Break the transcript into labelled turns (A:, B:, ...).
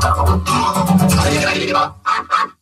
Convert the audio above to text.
A: しようかと思って、れ、